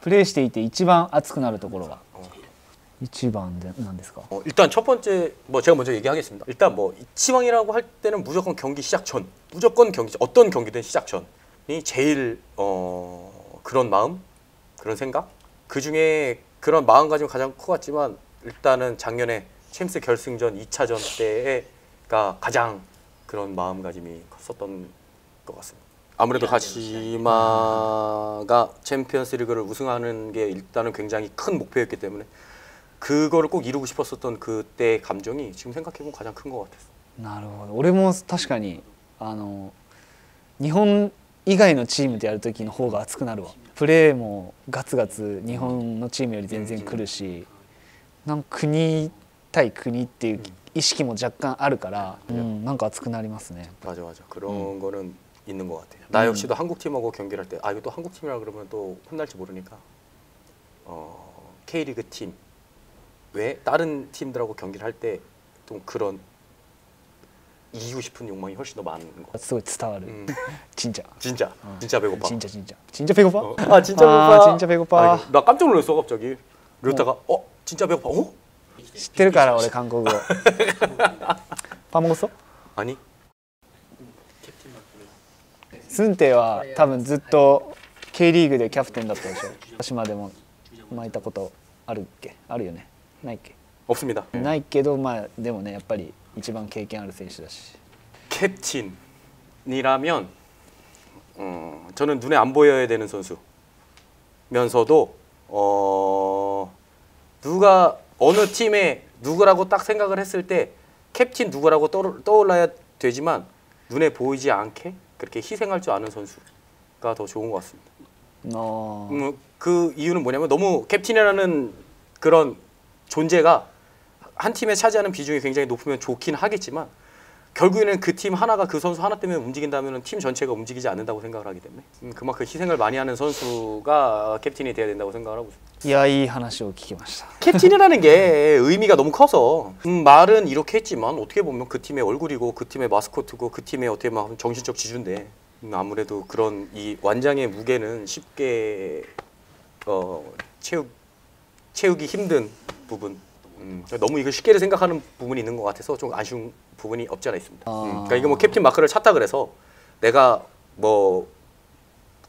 プレーしていて一番熱くなるところは一番で何ですか 어, 일단 첫 번째 뭐 제가 먼저 얘기하겠습니다. 일단 뭐 치왕이라고 할 때는 무조건 경기 시작 전, 무조건 경기 어떤 경기든 시작 전이 제일 어, 그런 마음, 그런 생각. 그 중에 그런 마음가짐이 가장 커갔지만 일단은 작년에 챔스 결승전 2차전 때가 가장 그런 마음가짐이 컸었던 것 같습니다. 아무래도 가시마가 챔피언스리그를 우승하는 게 일단은 굉장히 큰 목표였기 때문에 그거를 꼭 이루고 싶었었던 그때의 감정이 지금 생각해보면 가장 큰 것 같았어. なるほど俺も確かにあの日本以外のチームでやる時の方が熱くなるわプレーもガツガツ日本のチームより全然来るしなんか国対国っていう意識も若干あるから、うん、なんか熱くなりますね 맞아 맞아 그런 거는 있는 것 같아요. 나 역시도 한국 팀하고 경기를 할 때 아 이거 또 한국 팀이라 그러면 또 혼날지 모르니까 어, K리그 팀 외 다른 팀들하고 경기를 할 때 또 그런 이기고 싶은 욕망이 훨씬 더 많은 것 같아. すごい伝わる、 음, 진짜 진짜 진짜 배고파. 진짜 진짜 진짜 배고파? 어. 아 진짜 아, 배고파. 진짜 배고파. 아, 이거 나 깜짝 놀랐어 갑자기. 그러다가 어 진짜 배고파. 어? 知ってるから俺韓国語パン먹었어? 아니 スンテは多分ずっと K リーグでキャプテンだったでしょ鹿島でも巻いたことあるっけあるよねないっけ 없습니다. ないけどまあでもねやっぱり一番経験ある選手だし 캡틴이라면 음, 저는 눈에 안 보여야 되는 선수면서도 어, 누가 어느 팀에 누구라고 딱 생각을 했을 때 캡틴 누구라고 떠올, 떠올라야 되지만 눈에 보이지 않게 그렇게 희생할 줄 아는 선수가 더 좋은 것 같습니다. の 음, 그 이유는 뭐냐면 너무 캡틴이라는 그런 존재가 한 팀에 차지하는 비중이 굉장히 높으면 좋긴 하겠지만 결국에는 그 팀 하나가 그 선수 하나 때문에 움직인다면 팀 전체가 움직이지 않는다고 생각을 하기 때문에 음, 그만큼 희생을 많이 하는 선수가 캡틴이 돼야 된다고 생각을 하고 있습니다. いやいい話を聞きました 캡틴이라는 게 의미가 너무 커서 음, 말은 이렇게 했지만 어떻게 보면 그 팀의 얼굴이고 그 팀의 마스코트고 그 팀의 어떻게 보면 정신적 지주인데 음, 아무래도 그런 이 완장의 무게는 쉽게 어, 채우, 채우기 힘든 부분 음, 너무 이걸 쉽게 생각하는 부분이 있는 것 같아서 좀 아쉬운 부분이 없지 않아 있습니다. 아. 음, 그러니까 이거 뭐 캡틴 마크를 찾다 그래서 내가 뭐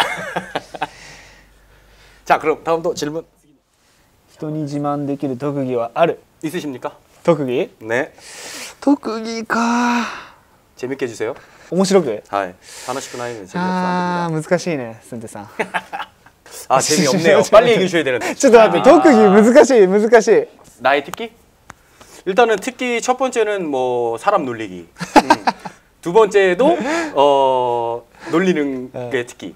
자, 그럼 다음도 질문 人に自慢できる特技はある 있으십니까? 特技 네, 特技か 재밌게 해주세요. 面白く 하이, 하나씩 나이는 재미없어 あ안 ー難しいねすんてさん 됩니다. 아, 재미없네요. 빨리 얘기해 주셔야 되는데. ちょっと待って特技難しい難しい 나의 특기? 일단은 특기 첫 번째는 뭐 사람 놀리기. 음. 두 번째도 어 놀리는 게 특기.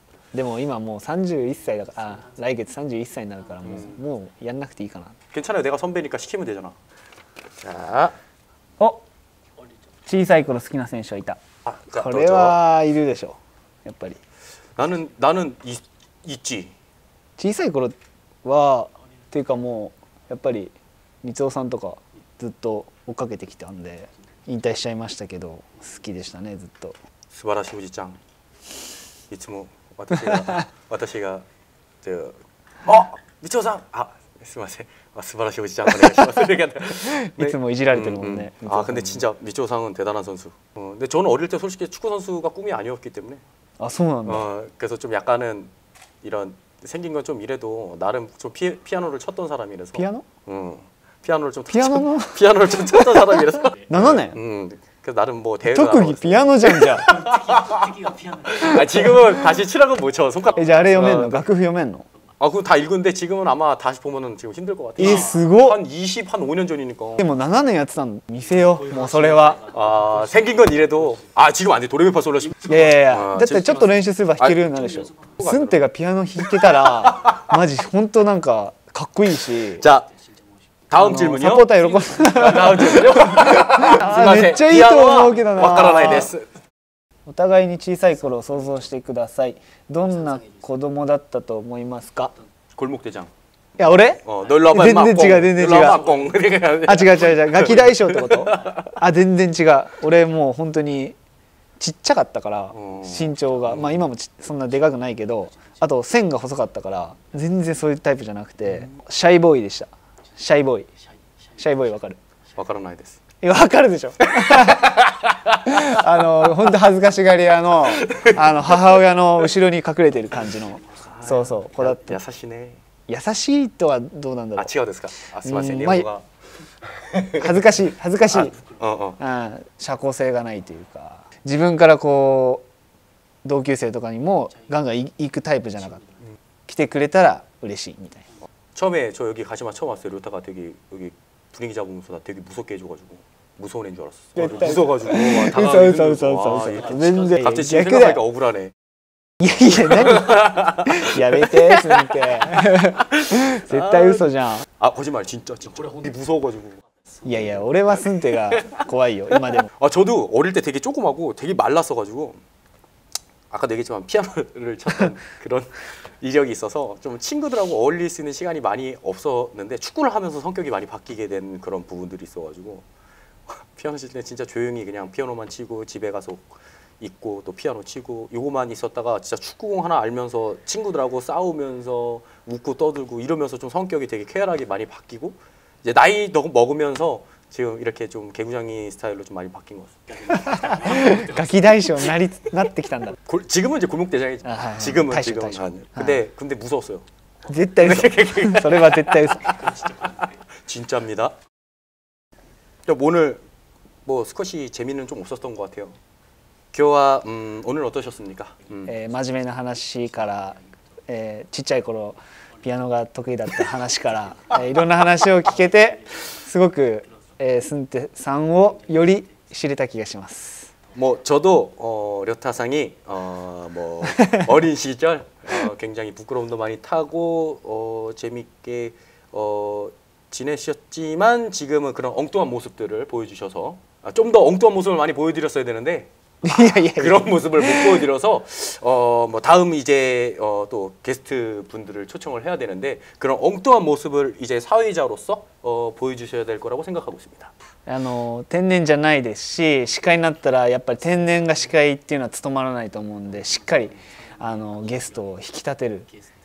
でも今もう31歳だからあ来月31歳になるからもう,、もうやんなくていいかな 괜찮아요 내가 선배니까 시키면 되잖아 자 お小さい頃好きな選手はいた 아, 자, こ 또 れ 저. はいるでしょやっぱり 나는 나는 있, 있지 小さい頃はっていうかもうやっぱり三尾さんとかずっと追っかけてきたんで引退しちゃいましたけど好きでしたねずっと 스바라시 우지짱 이츠모 와 타시가 와타시가 저 어! 미초상 아 스마세 아, 스바라시 우지짱 오네가시마스 いつもいじられてるもんね、 음, 아 근데 진짜 미초상은 대단한 선수. 어, 근데 저는 어릴 때 솔직히 축구 선수가 꿈이 아니었기 때문에あそうなんだ、 어, 그래서 좀 약간은 이런 생긴 건 좀 이래도 나름 좀 피, 피아노를 쳤던 사람이라서 ピアノ 음, 피아노를 좀 ピアノの 피아노를 좀 쳤던 사람이라서 7年 음, 그래서 나름 뭐 대회 特技ピアノじゃんじゃあ 敵がピアノ 아, 지금은 다시 치라고 못쳐 손가락 えじゃああれ読めんの 어, 楽譜読めんの 아 그거 다 읽은데 지금은 아마 다시 보면은 지금 힘들 것 같아요 えすごっ 한 20, 한 5년 전이니까 でも7年やってたの見せようもうそれは 아 생긴 건 이래도 아 지금 안돼 도레미파솔라 いやいやいやあーだってちょっと練習すれば弾けるようになるでしょスンテがピアノ弾けたらマジ本当なんかかっこいいし 자 あ 다음 질문 요? 사포타 이런 거? 다음 질문 요? めっちゃいいと思うけど。わからないです。お互いに小さい頃を想像してください。どんな子供だったと思いますか？いや俺？全然違う全然違う,あ違う違う違う。ガキ大将ってこと？あ全然違う。俺もう本当にちっちゃかったから身長がまあ今もそんなでかくないけど、あと線が細かったから全然そういうタイプじゃなくてシャイボーイでした。シャイボーイ。シャイボーイわかる？わからないです。わかるでしょ。あの本当恥ずかしがり屋のあの母親の後ろに隠れてる感じの。そうそう子だって優しいね。優しいとはどうなんだろう。あ違うですか？あすみません、まあ、恥ずかしい恥ずかしい、うんうん、社交性がないというか。自分からこう同級生とかにもガンガン行くタイプじゃなかった。来てくれたら嬉しいみたいな。 처음에 저 여기 가시마 처음 왔어요 료타가 되게 여기 분위기 잡으면서 나 되게 무섭게 해줘가지고 무서운 애인 줄 알았어 아, 됐다. 무서워가지고 막 な 당황하기 嘘嘘 힘들고. 嘘 아, 嘘 이게 嘘全然 갑자기 지금 逆だ 생각하니까 よ 억울하네 いやいや何やめてすんて絶対嘘じゃん 아 거짓말 진짜 진짜 되게 무서워가지고 いやいや俺はスンテが怖いよ今でも 아 저도 어릴 때 되게 조그마고 되게 말랐어가지고 아까 얘기했지만 피아노를 쳤던 그런 이력이 있어서 좀 친구들하고 어울릴 수 있는 시간이 많이 없었는데 축구를 하면서 성격이 많이 바뀌게 된 그런 부분들이 있어가지고 피아노 칠 때 진짜 조용히 그냥 피아노만 치고 집에 가서 있고 또 피아노 치고 요거만 있었다가 진짜 축구공 하나 알면서 친구들하고 싸우면서 웃고 떠들고 이러면서 좀 성격이 되게 쾌활하게 많이 바뀌고 이제 나이 더 먹으면서 지금 이렇게 좀 개구장이 스타일로 좀 많이 바뀐 것 같습니다. 그러니까 기다이쇼 날이 났대 기단다. 지금은 이제 골목 대장이죠. 아, 지금은 다시, 지금은. 아니, 근데 아. 근데 무서웠어요. 絶対嘘それは絶対嘘 진짜입니다. 오늘 뭐 스쿼시 재미는 좀 없었던 것 같아요. 교화 음, 오늘 어떠셨습니까? 음. 에, 真面目な話から、えー、ちっちゃい頃ピアノが得意だった話から、えー、いろんな話を聞けてすごく えー、スンテさんをより知れた気がします。 뭐 저도 어, 료타상이 어, 뭐 어린 시절 어, 굉장히 부끄러움도 많이 타고 어, 재밌게 어, 지내셨지만 지금은 그런 엉뚱한 모습들을 보여주셔서 아, 좀 더 엉뚱한 모습을 많이 보여드렸어야 되는데 いやいやいや 그런 모습을 못 보여드려서 어, 뭐 다음 이제 어, 또 게스트 분들을 초청을 해야 되는데 그런 엉뚱한 모습을 이제 사회자로서 어, 보여주셔야 될 거라고 생각하고 있습니다. あの天然じゃないですし司会になったらやっぱり天然が司会っていうのは務まらないと思うんでしっかりあのゲストを引き立てる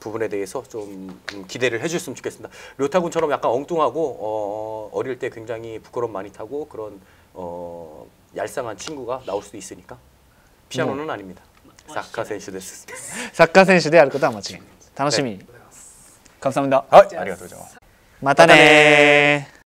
부분에 대해서 좀 음, 기대를 해주셨으면 좋겠습니다. 료타군처럼 약간 엉뚱하고 어, 어릴 때 굉장히 부끄러움 많이 타고 그런 어, 얄쌍한 친구가 나올 수도 있으니까 피아노는 아닙니다. 사카 선수 데스. サッカー選手であることは間違いない楽しみに감사합니다 아, 아리가토 죠. またねー